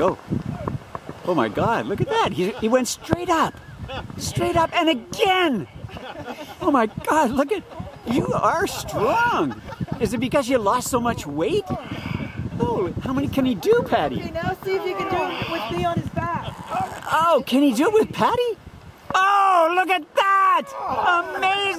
Go. Oh my God, look at that. He, he went straight up. Straight up and again. Oh my God, look at, you are strong. Is it because you lost so much weight? Oh, how many can he do, Patty? Okay, now see if you can do it with me on his back. Oh, can he do it with Patty? Oh, look at that! Oh. Amazing!